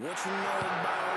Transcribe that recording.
What you know about